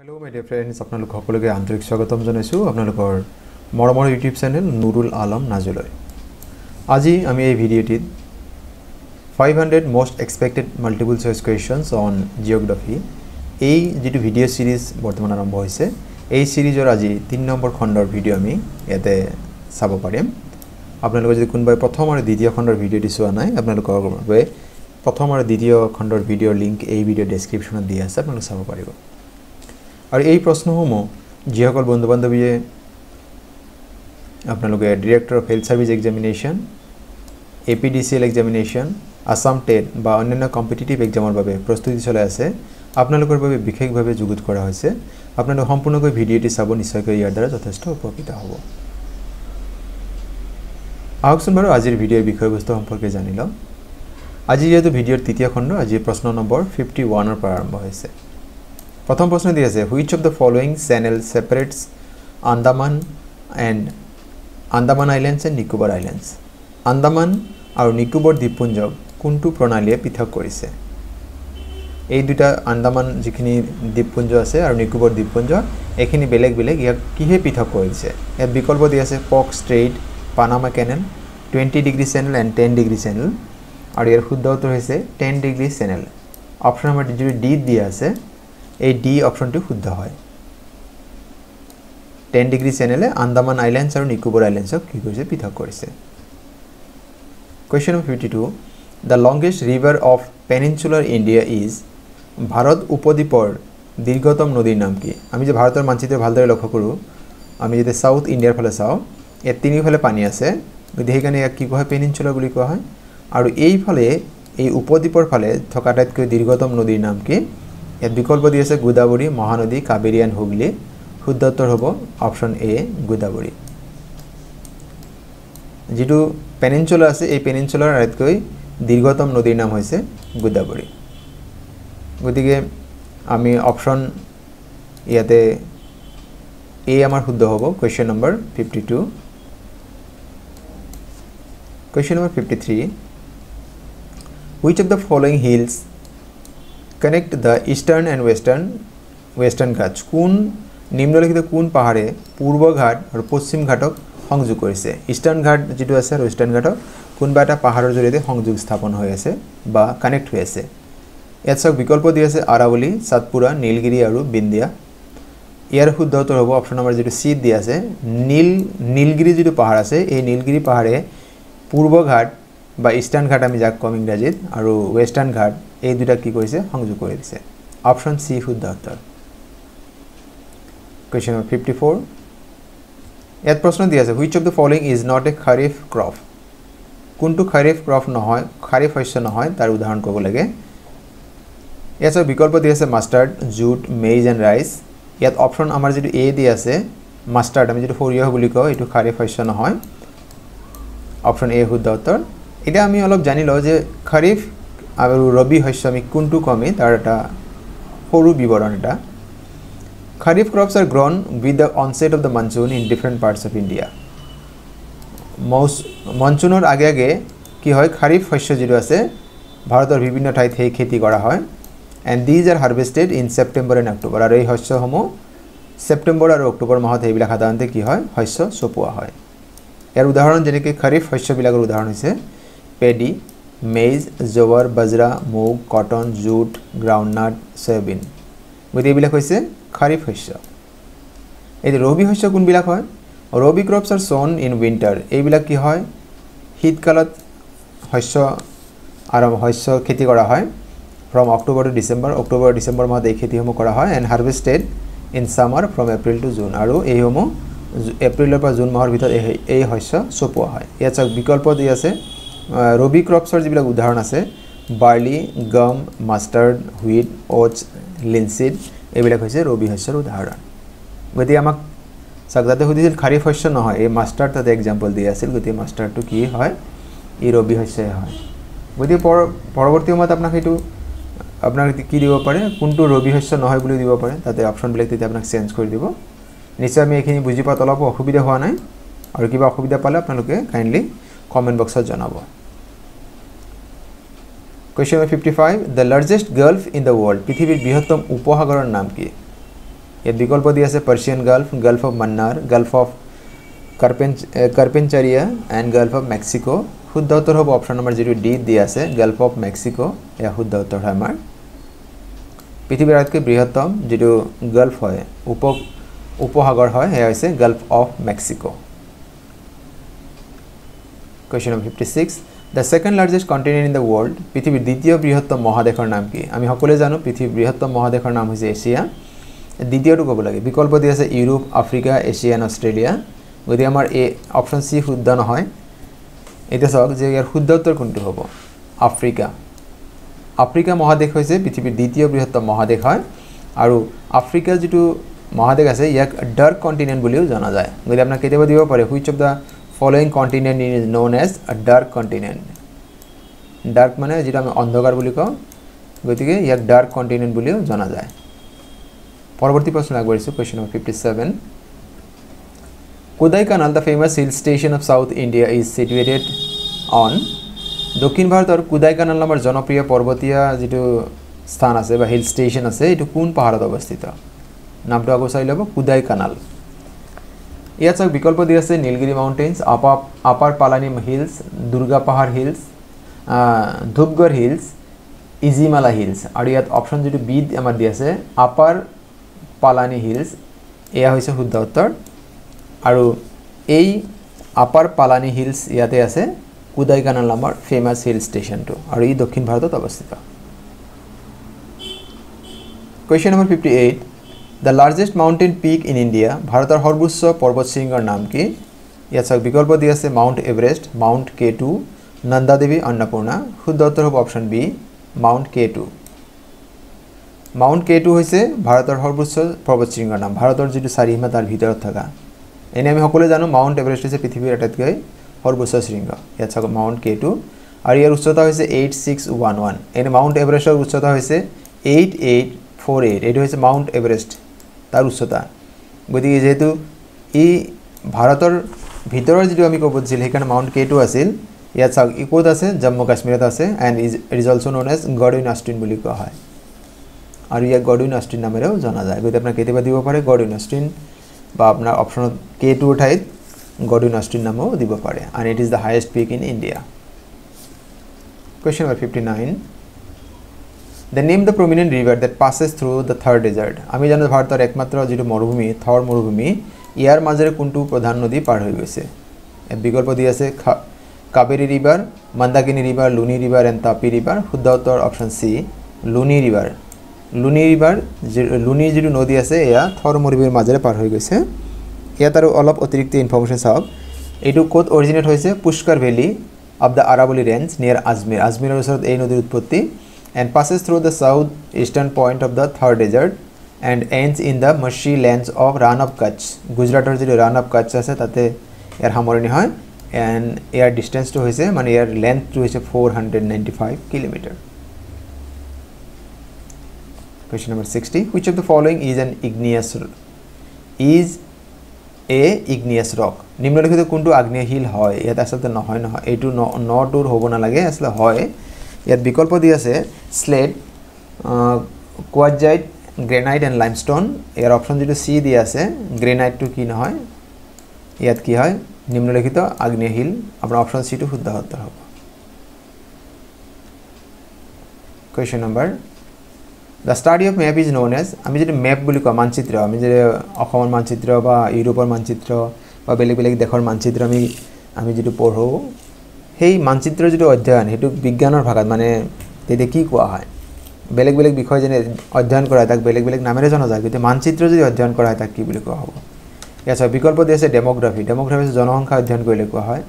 Hello মাই dear friends আপোনালোক সকলোকে আন্তৰিক স্বাগতম জনাইছোঁ আপোনালোকৰ মৰমৰ ইউটিউব চেনেল নুৰুল আলম নাজুলৈ। আজি আমি এই ভিডিঅ'টিত five hundred most expected multiple choice questions on geography এই যিটো ভিডিঅ' ছিৰিজ বৰ্তমান আৰম্ভ হৈছে এই ছিৰিজৰ আজি তিনি নম্বৰ খণ্ডৰ ভিডিঅ' আমি ইয়াতে চাব পাৰিম। আপোনালোকে যদি কোনোবাই প্ৰথম আৰু দ্বিতীয় খণ্ডৰ ভিডিঅ'টি চোৱা নাই আপোনালোকৰ বাবে প্ৰথম আৰু দ্বিতীয় খণ্ডৰ ভিডিঅ'ৰ লিংক এই ভিডিঅ' ডেছক্ৰিপশ্যনত দিয়া আছে আপোনালোকে চাব পাৰিব। আৰু এই প্ৰশ্নসমূহ যিসকল বন্ধু বান্ধৱীয়ে আপোনালোকে director of health service examination A P D C L examination Assam TET বা অন্যান্য কম্পিটিটিভ এক্সামৰ বাবে প্ৰস্তুতি চলাই আছে আপোনালোকৰ বাবে বিশেষভাৱে যুগুত কৰা হৈছে। আপোনালোকে সম্পূৰ্ণকৈ ভিডিঅ'টি চাব নিশ্চয়কৈ ইয়াৰ দ্বাৰা যথেষ্ট উপকৃত হ'ব। আহকচোন বাৰু আজিৰ ভিডিঅ'ৰ বিষয়বস্তু সম্পৰ্কে জানি লওঁ। আজি যিহেতু ভিডিঅ'ৰ তৃতীয় খণ্ড আজিৰ প্ৰশ্ন নম্বৰ ফিফটি ওৱানৰ পৰা আৰম্ভ হৈছে। প্ৰথম প্ৰশ্ন দি আছে which of the following channel separates Andaman and Andaman islands and Nicobar islands Andaman আৰু নিকোবৰ দ্বীপপুঞ্জক কোনটো প্ৰণালীয়ে পৃথক কৰিছে? এই দুটা আন্দামান যিখিনি দ্বীপপুঞ্জ আছে আৰু নিকোবৰ দ্বীপপুঞ্জ এইখিনি বেলেগ বেলেগ ইয়াক কিহে পৃথক কৰিছে? ইয়াত বিকল্প দি আছে Palk strait Panama canal twenty degree channel and ten degree channel আৰু ইয়াৰ শুদ্ধ উত্তৰ হৈছে ten degree channel option number যিটো ডিত দিয়া আছে এই ডি অপশ্যনটো শুদ্ধ হয়। টেন ডিগ্ৰী চেনেলে আন্দামান আইলেণ্ডছ আৰু নিকোবৰ আইলেণ্ডছক কি কৰিছে? পৃথক কৰিছে। Question number fifty two the longest river of peninsular India is Bharat উপদ্বীপৰ দীৰ্ঘতম নদীৰ নাম কি? আমি যে ভাৰতৰ মানচিত্ৰ ভালদৰে লক্ষ্য কৰোঁ আমি যদি চাউথ ইণ্ডিয়াৰ ফালে চাওঁ ইয়াত তিনিওফালে পানী আছে গতিকে সেইকাৰণে ইয়াক কি কোৱা হয়? পেনিনচুলাৰ বুলি কোৱা হয়। আৰু এইফালে এই উপদ্বীপৰ ফালে থকা আটাইতকৈ দীৰ্ঘতম নদীৰ নাম কি? ইয়াত বিকল্প দি আছে গোদাবৰী মহানদী কাবেৰী এণ্ড হুগলী। শুদ্ধ উত্তৰ হ'ব অপশ্যন এ গোদাবৰী। যিটো পেনিনচুলা আছে এই পেনিনচুলাৰ আটাইতকৈ দীৰ্ঘতম নদীৰ নাম হৈছে গোদাবৰী। গতিকে আমি অপশ্যন ইয়াতে এ আমাৰ শুদ্ধ হ'ব question number fifty two question number fifty three which of the following hills connect the eastern and western western Ghats কোন নিম্নলিখিত কোন পাহাৰে পূৰ্ব ঘাট আৰু পশ্চিম ঘাটক সংযোগ কৰিছে? ইষ্টাৰ্ণ ঘাট যিটো আছে আৰু ৱেষ্টাৰ্ণ ঘাটক কোনোবা এটা পাহাৰৰ জৰিয়তে সংযোগ স্থাপন হৈ আছে বা কানেক্ট হৈ আছে। ইয়াত চাওক বিকল্প দি আছে আৰাৱলী চাটপুৰা নীলগিৰি আৰু বিন্দিয়া। ইয়াৰ শুদ্ধ উত্তৰ হ'ব অপশ্যন নম্বৰ যিটো চিত দি আছে নীল নীলগিৰি যিটো পাহাৰ আছে এই নীলগিৰি পাহাৰে পূৰ্ব ঘাট বা ইষ্টাৰ্ণ ঘাট আমি যাক কম ইংৰাজীত আৰু ৱেষ্টাৰ্ণ ঘাট এই দুটাক কি কৰিছে? সংযোগ কৰি দিছে। অপশ্যন চি শুদ্ধ উত্তৰ কুৱেশ্যন নম্বৰ ফিফটি ফ'ৰ ইয়াত প্ৰশ্ন দি আছে which of the following is not a kharif crop কোনটো খাৰিফ ক্ৰপ নহয় খাৰিফ শস্য নহয় তাৰ উদাহৰণ ক'ব লাগে। ইয়াত চাওক বিকল্প দি আছে mustard jute maize and rice ইয়াত অপশ্যন আমাৰ যিটো এ দি আছে মাষ্টাৰ্ড আমি যিটো সৰিয়হ বুলি কওঁ এইটো খাৰিফ শস্য নহয়। অপশ্যন এ শুদ্ধ উত্তৰ এতিয়া আমি অলপ জানি লওঁ যে খাৰিফ আৰু ৰবি শস্য আমি কোনটো কমেই তাৰ এটা সৰু বিৱৰণ এটা। Kharif crops are grown with the onset of the monsoon in different parts of India মৌচ মনচুনৰ আগে আগে কি হয় খাৰিফ শস্য যিটো আছে ভাৰতৰ বিভিন্ন ঠাইত সেই খেতি কৰা হয়। And these are harvested in September and October আৰু এই শস্যসমূহ ছেপ্টেম্বৰ আৰু অক্টোবৰ মাহত সেইবিলাক সাধাৰণতে কি হয় শস্য চপোৱা হয়। ইয়াৰ উদাহৰণ যেনেকৈ খাৰিফ শস্যবিলাকৰ উদাহৰণ হৈছে পেডি মেইজ জৱাৰ বাজৰা মুগ কটন জুট গ্ৰাউণ্ডনাট চয়াবিন। গতিকে এইবিলাক হৈছে খাৰিফ শস্য। এতিয়া ৰবি শস্য কোনবিলাক হয়? Rabi crops are sown in winter এইবিলাক কি হয়? শীতকালত শস্য আৰম্ভ শস্য খেতি কৰা হয়। From October to December October December মাহত এই খেতিসমূহ কৰা হয় and harvested in summer from April to June আৰু এইসমূহ এপ্ৰিলৰ পৰা জুন মাহৰ ভিতৰত এই এই শস্য চপোৱা হয়। ইয়াত চাওক বিকল্প দি আছে ৰবি ক্ৰপছৰ যিবিলাক উদাহৰণ আছে বাৰ্লি গম মাষ্টাৰ্ড হুইট অ'টছ লিনচিড এইবিলাক হৈছে ৰবি শস্যৰ উদাহৰণ। গতিকে আমাক চাওক যাতে সুধিছিল খাৰিফ শস্য নহয় এই মাষ্টাৰ্ড তাতে এক্সাম্পল দি আছিল গতিকে মাষ্টাৰ্ডটো কি হয়? ই ৰবি শস্যই হয়। গতিকে পৰ পৰৱৰ্তী সময়ত আপোনাক সেইটো আপোনাক কি দিব পাৰে? কোনটো ৰবি শস্য নহয় বুলিও দিব পাৰে। তাতে অপশ্যনবিলাক তেতিয়া আপোনাক চেঞ্জ কৰি দিব। নিশ্চয় আমি এইখিনি বুজি পোৱাত অলপ অসুবিধা হোৱা নাই। আৰু কিবা অসুবিধা পালে আপোনালোকে কাইণ্ডলি কমেণ্ট বক্সত জনাব। Question number fifty five the largest gulf in the world পৃথিৱীৰ বৃহত্তম উপসাগৰৰ নাম কি? ইয়াত বিকল্প দি আছে Persian gulf gulf of Mannar gulf of Carpen Carpentaria and gulf of Mexico শুদ্ধ উত্তৰ হ'ব অপশ্যন নম্বৰ যিটো ডি দি আছে গাল্ফ অফ মেক্সিকো এয়া শুদ্ধ উত্তৰ হয় আমাৰ। পৃথিৱীৰ আটাইতকৈ বৃহত্তম যিটো গাল্ফ হয় উপ উপসাগৰ হয় সেয়া হৈছে gulf of Mexico question number fifty six the second largest continent in the world পৃথিৱীৰ দ্বিতীয় বৃহত্তম মহাদেশৰ নাম কি? আমি সকলোৱে জানো পৃথিৱীৰ বৃহত্তম মহাদেশৰ নাম হৈছে এছিয়া। দ্বিতীয়টো ক'ব লাগে বিকল্প দি আছে Europe Africa Asia and Australia. গতিকে আমাৰ এই অপশ্যন চি শুদ্ধ নহয়। এতিয়া চাওক যে ইয়াৰ শুদ্ধ উত্তৰ কোনটো হ'ব? আফ্ৰিকা। আফ্ৰিকা মহাদেশ হৈছে পৃথিৱীৰ দ্বিতীয় বৃহত্তম মহাদেশ হয়। আৰু আফ্ৰিকাৰ যিটো মহাদেশ আছে ইয়াক ডাৰ্ক কণ্টিনেণ্ট বুলিও জনা যায়। গতিকে আপোনাক কেতিয়াবা দিব পাৰে which of the following continent is known as a dark continent dark মানে যিটো আমি অন্ধকাৰ বুলি কওঁ গতিকে ইয়াক ডাৰ্ক কণ্টিনেণ্ট বুলিও জনা যায়। পৰৱৰ্তী প্ৰশ্ন আগবাঢ়িছোঁ question number fifty seven Kodaikanal the famous hill station of south India is situated on দক্ষিণ ভাৰতৰ কোদাইকানাল নামৰ জনপ্ৰিয় পৰ্বতীয়া যিটো স্থান আছে বা হিল ষ্টেচন আছে এইটো কোন পাহাৰত অৱস্থিত? নামটো আকৌ চাই ল'ব কোদাইকানাল। চাওক বিকল্প দি আছে Nilgiri mountains upper upper Palani hills Durga Pahar hills Dhupgarh hills Ezhimala hills আৰু ইয়াত অপশ্যন যিটো বি আমাৰ দি আছে আপাৰ পালানি হিলছ এয়া হৈছে শুদ্ধ উত্তৰ। আৰু এই আপাৰ পালানি হিলছ ইয়াতে আছে কুদাইকানাল নামৰ ফেমাছ হিল ষ্টেচনটো আৰু ই দক্ষিণ ভাৰতত অৱস্থিত। Question number fifty eight the largest mountain peak in India ভাৰতৰ সৰ্বোচ্চ পৰ্বত শৃংগৰ নাম কি ইয়াত চাওক বিকল্প দি আছে mount Everest mount K two Nanda Devi Annapurna শুদ্ধ উত্তৰ হ'ব option B mount K two mount K two হৈছে ভাৰতৰ সৰ্বোচ্চ পৰ্বত শৃংগৰ নাম ভাৰতৰ যিটো চাৰিসীমা তাৰ ভিতৰত থকা। এনেই আমি সকলোৱে জানো মাউণ্ট এভাৰেষ্ট হৈছে পৃথিৱীৰ আটাইতকৈ সৰ্বোচ্চ শৃংগ। ইয়াত চাওক মাউণ্ট কে টু আৰু ইয়াৰ উচ্চতা হৈছে এইট ছিক্স ওৱান ওৱান এনে মাউণ্ট এভাৰেষ্টৰ উচ্চতা হৈছে এইট এইট ফ'ৰ এইট এইটো হৈছে মাউণ্ট এভাৰেষ্ট তাৰ উচ্চতা। গতিকে যিহেতু ই ভাৰতৰ ভিতৰৰ যিটো আমি ক'ব খুজিছিল সেইকাৰণে মাউণ্ট কে টু আছিল। ইয়াত চাওক ই ক'ত আছে? জম্মু কাশ্মীৰত আছে and is is also' known as Godwin Austin বুলি কোৱা হয়। আৰু ইয়াক গডউইন আষ্টিন নামেৰেও জনা যায়। গতিকে আপোনাক কেতিয়াবা দিব পাৰে গডউইন আষ্টিন বা আপোনাৰ অপশ্যনত কে টুৰ ঠাইত গডউইন আষ্টিন নামো দিব পাৰে। And it is the highest peak in India question number fifty nine the name the prominent river that passes through the Thar desert আমি জানো ভাৰতৰ একমাত্ৰ যিটো মৰুভূমি থৰ মৰুভূমি। ইয়াৰ মাজেৰে কোনটো প্ৰধান নদী পাৰ হৈ গৈছে? বিকল্প দি আছে Kaveri river Mandakini river Luni river and Tapi river. শুদ্ধ উত্তৰ option C Luni river. Luni river যি লুনিৰ যিটো নদী আছে এয়া থৰ মৰুভূমিৰ মাজেৰে পাৰ হৈ গৈছে। ইয়াত আৰু অলপ অতিৰিক্ত ইনফৰ্মেশ্যন চাওক। এইটো ক'ত অৰিজিনেট হৈছে? পুষ্কৰ ভেলী অফ দ্য আৰাবলী ৰেঞ্জ নিয়াৰ আজমেৰ আজমেৰৰ ওচৰত এই নদীৰ উৎপত্তি। And passes the south eastern point of the Thar desert and ends in the marshy lands of Rann of Kutch গুজৰাটৰ যিটো ৰাণ অফ কাটছ আছে তাতে ইয়াৰ সামৰণি হয় এণ্ড ইয়াৰ ডিষ্টেঞ্চটো হৈছে মানে ইয়াৰ লেন্থটো হৈছে four hundred ninety five kilometre question number sixty which of the following is an igneous is a igneous rock নিম্নলিখিত কোনটো আগ্নেয়শীল হয়? ইয়াত আচলতে নহয় নহয়। এইটো ন নটোৰ হ'ব নালাগে আচলতে হয়। ইয়াত বিকল্প দি আছে slate quartzite granite and limestone year option যিটো চি দি আছে গ্ৰেনাইটটো কি নহয়? ইয়াত কি হয়? নিম্নলিখিত আগ্নেয়শীল আপোনাৰ অপশ্যন চিটো শুদ্ধ হ'ব। Question number the study of map is known as আমি যদি মেপ বুলি কওঁ মানচিত্ৰ আমি যদি অসমৰ মানচিত্ৰ বা ইউৰোপৰ মানচিত্ৰ বা বেলেগ বেলেগ দেশৰ মানচিত্ৰ আমি আমি যিটো পঢ়োঁ সেই মানচিত্ৰৰ যিটো অধ্যয়ন সেইটো বিজ্ঞানৰ ভাষাত মানে তেতিয়া কি কোৱা হয়? বেলেগ বেলেগ বিষয় যেনে অধ্যয়ন কৰা হয় তাক বেলেগ বেলেগ নামেৰে জনা যায় গতিকে মানচিত্ৰ যদি অধ্যয়ন কৰা হয় তাক কি বুলি কোৱা হ'ব? ইয়াত চাওক বিকল্প দি আছে ডেম'গ্ৰাফি। ডেম'গ্ৰাফি হৈছে জনসংখ্যা অধ্যয়ন কৰিলে কোৱা হয়।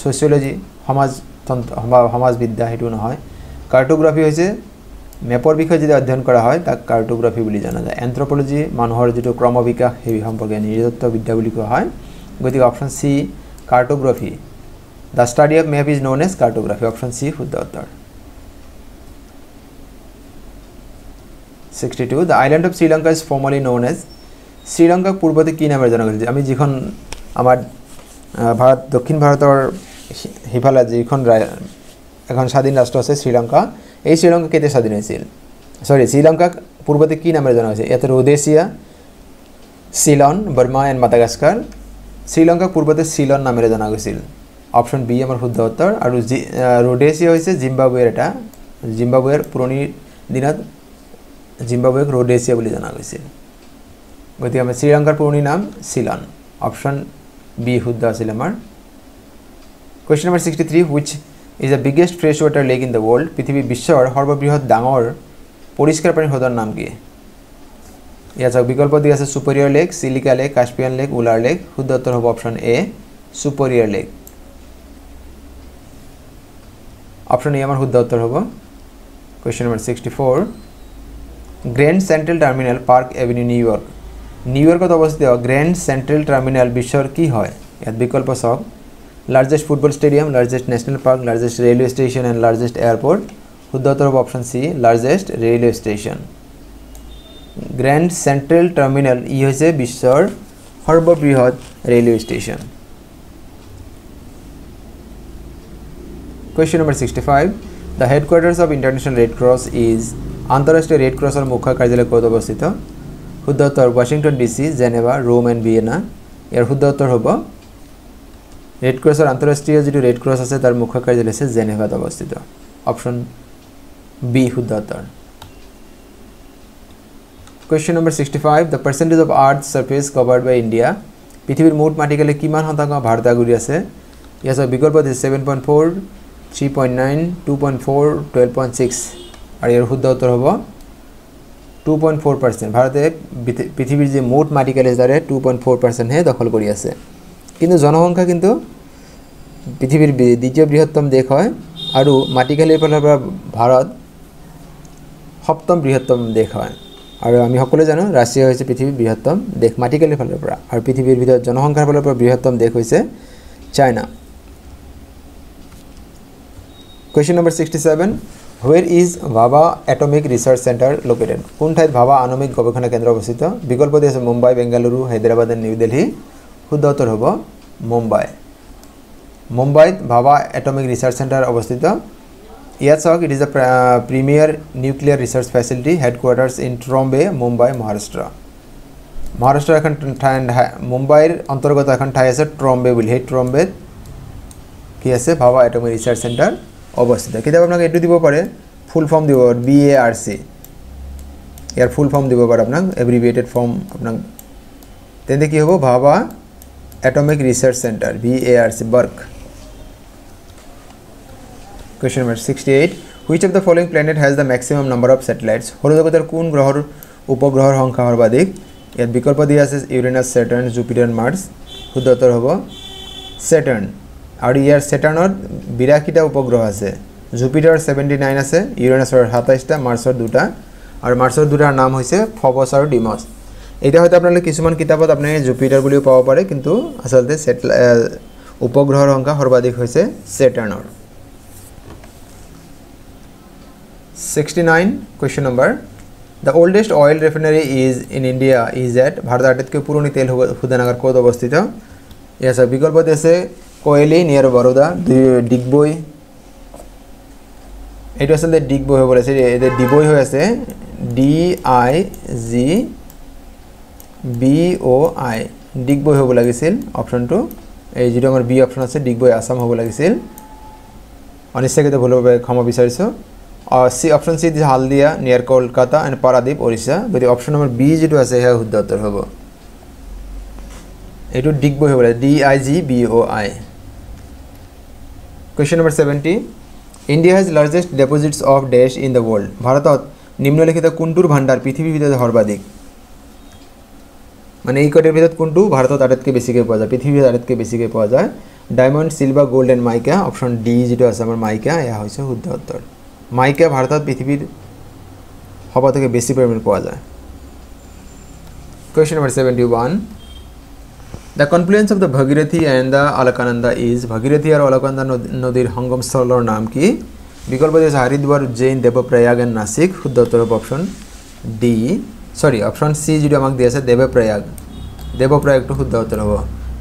ছ'চিয়লজি সমাজতন্ত্ৰ সমাজবিদ্যা সেইটো নহয়। কাৰ্টোগ্ৰাফি হৈছে মেপৰ বিষয়ে যদি অধ্যয়ন কৰা হয় তাক কাৰ্টোগ্ৰাফি বুলি জনা যায়। এন্থ্ৰপলজি মানুহৰ যিটো ক্ৰমবিকাশ সেই সম্পৰ্কে নৃতত্ব বিদ্যা বুলি কোৱা হয়। গতিকে option C cartography. The study of map is known as cartography option C শুদ্ধ উত্তৰ sixty two the island of Sri Lanka is formally known as শ্ৰীলংকাক পূৰ্বতে কি নামেৰে জনা গৈছিল আমি যিখন আমাৰ ভাৰত, দক্ষিণ ভাৰতৰ সিফালে যিখন এখন স্বাধীন ৰাষ্ট্ৰ আছে শ্ৰীলংকা এই শ্ৰীলংকা কেতিয়া স্বাধীন হৈছিল? চৰি শ্ৰীলংকাক পূৰ্বতে কি নামেৰে জনা হৈছিল ইয়াতে Rhodesia Ceylon Burma and Madagascar শ্ৰীলংকাক পূৰ্বতে চিলন নামেৰে জনা গৈছিল। অপশ্যন বি আমাৰ শুদ্ধ উত্তৰ। আৰু জি ৰ'ডেছিয়া হৈছে জিম্বাবুৱেৰ এটা। জিম্বাবুৱেৰ পুৰণি দিনত জিম্বাবুৱেক ৰ'ডেছিয়া বুলি জনা গৈছিল। গতিকে আমাৰ শ্ৰীলংকাৰ পুৰণি নাম চিলন। অপশ্যন বি শুদ্ধ আছিল আমাৰ। Question number sixty three which is the biggest fresh water lake in the world পৃথিৱীৰ বিশ্বৰ সৰ্ববৃহৎ ডাঙৰ পৰিষ্কাৰ পানীৰ হ্ৰদৰ নাম কি? ইয়াত চাওক বিকল্প দি আছে Superior lake Chilika lake Caspian lake Wular lake শুদ্ধ উত্তৰ হ'ব option A Superior lake option A আমাৰ শুদ্ধ উত্তৰ হ'ব। Question number sixty four Grand Central Terminal Park Avenue New York নিউয়ৰ্কত অৱস্থিত গ্ৰেণ্ড চেণ্ট্ৰেল টাৰ্মিনেল বিশ্বৰ কি হয়? ইয়াত বিকল্প চাওক largest football stadium largest national park largest railway station and largest airport শুদ্ধ উত্তৰ হ'ব option C largest railway station Grand Central Terminal ই হৈছে বিশ্বৰ সৰ্ববৃহৎ railway station question number sixty five the headquarters of International Red Cross is আন্তঃৰাষ্ট্ৰীয় Red ক্ৰছৰ মুখ্য কাৰ্যালয় ক'ত অৱস্থিত? শুদ্ধ উত্তৰ Washington D C Geneva Rome and Vienna ইয়াৰ শুদ্ধ উত্তৰ হ'ব ৰেড ক্ৰছৰ আন্তঃৰাষ্ট্ৰীয় যিটো ৰেড ক্ৰছ আছে তাৰ মুখ্য কাৰ্যালয় হৈছে জেনেভাত অৱস্থিত। অপশ্যন বি শুদ্ধ উত্তৰ। Question number sixty five the percentage of earth surface covered by India পৃথিৱীৰ মুঠ মাটিকালি কিমান শতাংশ ভাৰত আগুৰি আছে? ইয়াৰ বিকল্প দিছে ছেভেন পইণ্ট ফ'ৰ আৰু ইয়াৰ শুদ্ধ উত্তৰ হ'ব টু পইণ্ট ফ'ৰ পাৰ্চেণ্ট ভাৰতে পৃথিৱীৰ যি মুঠ মাটিকালি তাৰে টু পইণ্ট ফ'ৰ পাৰ্চেণ্টহে দখল কৰি আছে। কিন্তু জনসংখ্যা কিন্তু পৃথিৱীৰ দ্বিতীয় বৃহত্তম দেশ হয়। আৰু মাটিকালিৰ ফালৰ পৰা ভাৰত সপ্তম বৃহত্তম দেশ হয়। আৰু আমি সকলোৱে জানো ৰাছিয়া হৈছে পৃথিৱীৰ বৃহত্তম দেশ মাটিকালিৰ ফালৰ পৰা আৰু পৃথিৱীৰ ভিতৰত জনসংখ্যাৰ ফালৰ পৰা বৃহত্তম দেশ হৈছে China question number sixty seven where is Bhabha atomic research centre located কোন ঠাইত ভাবা আণৱিক গৱেষণা কেন্দ্ৰ অৱস্থিত? বিকল্প দি আছে মুম্বাই বেংগালুৰু হায়দৰাবাদ এণ্ড নিউ দিল্লী। শুদ্ধ উত্তৰ হ'ব মুম্বাই। মুম্বাইত ভাবা এটমিক ৰিচাৰ্চ চেণ্টাৰ অৱস্থিত। ইয়াত চাওক it is a premier nuclear research facility headquarters in Trombay Mumbai Maharashtra. মহাৰাষ্ট্ৰৰ এখন মুম্বাইৰ অন্তৰ্গত এখন ঠাই আছে ট্ৰম্বে বুলি। সেই ট্ৰম্বেত কি আছে? ভাবা এটমিক ৰিচাৰ্চ চেণ্টাৰ অৱস্থিত কেতিয়াবা আপোনাক এইটো দিব পাৰে ফুল ফৰ্ম দিব বি এ আৰ চি ইয়াৰ ফুল ফৰ্ম দিব পাৰে আপোনাক এব্ৰিভিয়েটেড ফৰ্ম আপোনাক। তেন্তে কি হ'ব? Bhabha atomic research centre B A R C BARC question number sixty eight which of the following planet has the maximum number of satellites সৌৰজগতৰ কোন গ্ৰহৰ উপগ্ৰহৰ সংখ্যা সৰ্বাধিক ইয়াত বিকল্প দিয়া আছে ইউৰেনাছ ছেটাৰ্ণ জুপিটাৰ মাৰ্চ শুদ্ধ উত্তৰ হ'ব ছেটাৰ্ণ আৰু ইয়াৰ ছেটাৰ্ণত বিৰাশীটা উপগ্ৰহ আছে। জুপিটাৰ ছেভেণ্টি নাইন আছে ইউৰেনাছৰ সাতাইছটা মাৰ্চৰ দুটা আৰু মাৰ্চৰ দুটাৰ নাম হৈছে ফবছ আৰু ডিমছ। এতিয়া হয়তো আপোনালোকে কিছুমান কিতাপত আপুনি জুপিটাৰ বুলিও পাব পাৰে কিন্তু আচলতে ছেটেলাই উপগ্ৰহৰ সংখ্যা সৰ্বাধিক হৈছে ছেটাৰ্ণৰ sixty nine question number the oldest oil refinery is in India is at ভাৰতৰ আটাইতকৈ পুৰণি তেল শোধনাগাৰ ক'ত অৱস্থিত? ইয়াৰ চাওক বিকল্পত আছে কয়েলি নিয়াৰ বৰোদা ডিগবৈ এইটো আচলতে ডিগবৈ হ'ব লাগিছিল এতিয়া ডিবৈ হৈ আছে D I G B O' I Digboi হ'ব লাগিছিল অপশ্যনটো এই যিটো আমাৰ বি অপশ্যন আছে ডিগবৈ আছাম হ'ব লাগিছিল। অনিচ্ছাকৃত ভুলৰ বাবে ক্ষমা বিচাৰিছোঁ। চি অপশ্যন চি দিছে হালদিয়া নিয়াৰ কলকাতা এণ্ড পাৰাদ্বীপ উৰিষ্যা গতিকে অপশ্যন নম্বৰ বি যিটো আছে সেয়া শুদ্ধ উত্তৰ হ'ব। এইটো ডিগবৈ হ'ব D I G B O' I question number seventy India has largest deposits of dash in the world ভাৰতত নিম্নলিখিত কোনটোৰ ভাণ্ডাৰ পৃথিৱীৰ ভিতৰত সৰ্বাধিক? মানে এই কয়টাৰ ভিতৰত কোনটো? ভাৰতত আটাইতকৈ বেছিকৈ পোৱা যায়। পৃথিৱীত আটাইতকৈ বেছিকৈ পোৱা যায়। Diamond silver gold and mica option D যিটো আছে আমাৰ মাইকা এয়া হৈছে শুদ্ধ উত্তৰ। মাইকা ভাৰতত পৃথিৱীৰ সবাতোকৈ বেছি পৰিমাণে পোৱা যায়। Question number seventy one the confluence of the Bhagirathi and the Alaknanda is Bhagirathi আৰু অলকানন্দা নদীৰ সংগমস্থলৰ নাম কি বিকল্প দিছে হাৰিদ্বাৰ উজ্জৈন দেৱপ্ৰয়াগ এণ্ড নাচিক শুদ্ধ উত্তৰ হ'ব option D sorry option C যিটো আমাক দি আছে দেৱপ্ৰয়াগ দেৱপ্ৰয়াগটো শুদ্ধ উত্তৰ হ'ব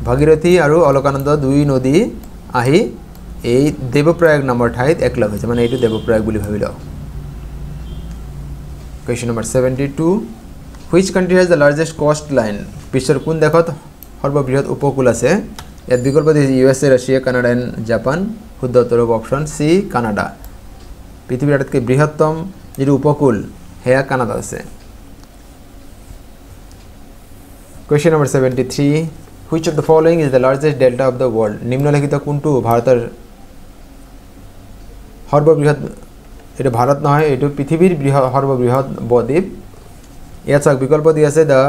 ভাগীৰথী আৰু অলকানন্দ দুই নদী আহি এই দেৱপ্ৰয়াগ নামৰ ঠাইত একলগ হৈছে মানে এইটো দেৱপ্ৰয়াগ বুলি ভাবি লওক question number seventy two which country has the largest coast line বিশ্বৰ কোন দেশত সৰ্ববৃহৎ উপকূল আছে। ইয়াত বিকল্প দিছে U S A Russia Canada and Japan শুদ্ধ উত্তৰ হ'ব অপশ্যন চি কানাডা পৃথিৱীৰ আটাইতকৈ বৃহত্তম যিটো উপকূল সেয়া কানাডাত আছে। Question number seventy three which of the following is the largest delta of the world নিম্নলিখিত কোনটো ভাৰতৰ সৰ্ববৃহৎ? এইটো ভাৰত নহয় এইটো পৃথিৱীৰ বৃহৎ সৰ্ববৃহৎ বদ্বীপ। ইয়াত চাওক বিকল্প দি আছে the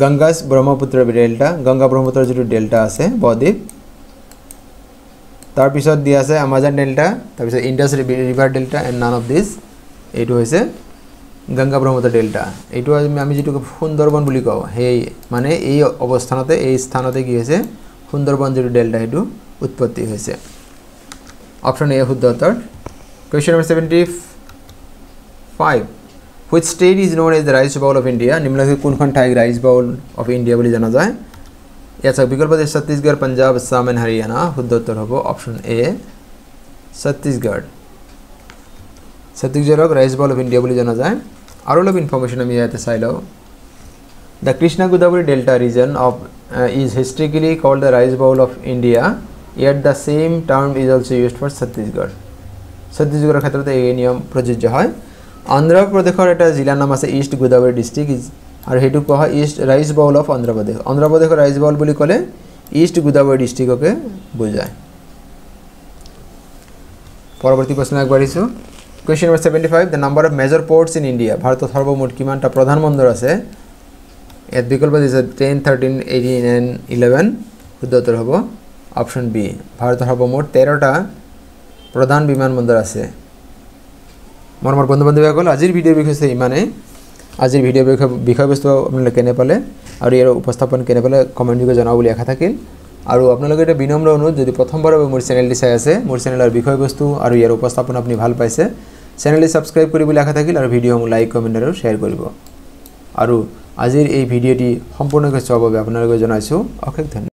Ganges Brahmaputra delta Ganga ব্ৰহ্মপুত্ৰৰ যিটো ডেল্টা আছে বদ্বীপ তাৰপিছত দিয়া আছে আমাজন ডেল্টা তাৰপিছত Indus river delta and none of these এইটো হৈছে গংগা ব্ৰহ্মপুত্ৰ ডেল্টা এইটো আমি যিটো সুন্দৰবন বুলি কওঁ সেই মানে এই অৱস্থানতে এই স্থানতে কি হৈছে সুন্দৰবন যিটো ডেল্টা সেইটো উৎপত্তি হৈছে। অপশ্যন এ শুদ্ধ উত্তৰ। Question number seventy five which state is known as the rice bowl of India নিম্নলিখিত কোনখন ঠাইক ৰাইচ বাউল অফ ইণ্ডিয়া বুলি জনা যায় ইয়াত চাওক বিকল্প আছে ছত্তীশগড় পঞ্জাৱ আছাম এণ্ড হাৰিয়ানা শুদ্ধ উত্তৰ হ'ব অপশ্যন এ ছত্তীশগড় ছত্তীশগড়ক ৰাইচ বাউল অফ ইণ্ডিয়া বুলি জনা যায় আৰু অলপ ইনফৰ্মেশ্যন আমি ইয়াতে চাই লওঁ the Krishna Godavari delta region of is historically called the rice bowl of India ইয়াত the same term is also' used for Chhattisgarh ছত্তীশগড়ৰ ক্ষেত্ৰত এই নিয়ম প্ৰযোজ্য হয় অন্ধ্ৰপ্ৰদেশৰ এটা জিলাৰ নাম আছে ইষ্ট গোদাবৰী ডিষ্ট্ৰিক্ট আৰু সেইটো কোৱা হয় east rice bowl of Andhra Pradesh অন্ধ্ৰপ্ৰদেশৰ ৰাইচ বাউল বুলি ক'লে ইষ্ট গোদাবৰী ডিষ্ট্ৰিক্টকে বুজায়। পৰৱৰ্তী প্ৰশ্ন আগবাঢ়িছোঁ। Question number seventy five the number of major ports in India ভাৰতত সৰ্বমুঠ কিমানটা প্ৰধান বন্দৰ আছে? ইয়াত বিকল্প দিছে ten thirteen eighteen and eleven শুদ্ধ হ'ব অপশ্যন বি ভাৰতৰ সৰ্বমুঠ তেৰটা প্ৰধান বিমানবন্দৰ আছে। মোৰ মোৰ বন্ধু বান্ধৱীসকল আজিৰ ভিডিঅ'ৰ বিষয় ইমানেই। আজিৰ ভিডিঅ'ৰ বিষয় বিষয়বস্তু আপোনালোকে কেনে পালে আৰু ইয়াৰ উপস্থাপন কেনে পালে কমেণ্টযোগে জনাব বুলি আশা থাকিল। আৰু আপোনালোকে এটা বিনম্ৰ অনুৰোধ যদি প্ৰথমবাৰৰ মোৰ চেনেলটি চাই আছে মোৰ চেনেলৰ বিষয়বস্তু আৰু ইয়াৰ উপস্থাপন আপুনি ভাল পাইছে চেনেলটি ছাবস্ক্ৰাইব কৰিবলৈ আশা থাকিল আৰু ভিডিঅ'সমূহ লাইক কমেণ্ট আৰু শ্বেয়াৰ কৰিব। আৰু আজিৰ এই ভিডিঅ'টি সম্পূৰ্ণকৈ চোৱাৰ বাবে আপোনালোকে জনাইছোঁ অশেষ ধন্যবাদ।